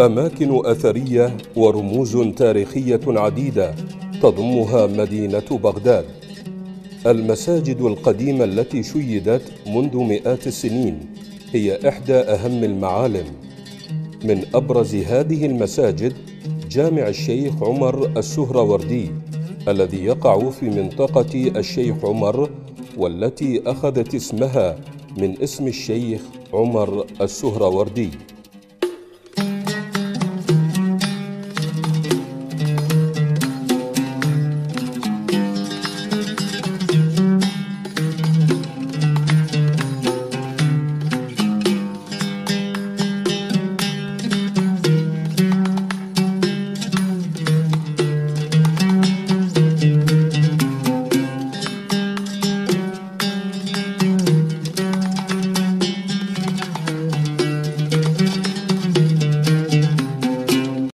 أماكن أثرية ورموز تاريخية عديدة تضمها مدينة بغداد. المساجد القديمة التي شيدت منذ مئات السنين هي إحدى أهم المعالم. من أبرز هذه المساجد جامع الشيخ عمر السهروردي الذي يقع في منطقة الشيخ عمر والتي أخذت اسمها من اسم الشيخ عمر السهروردي.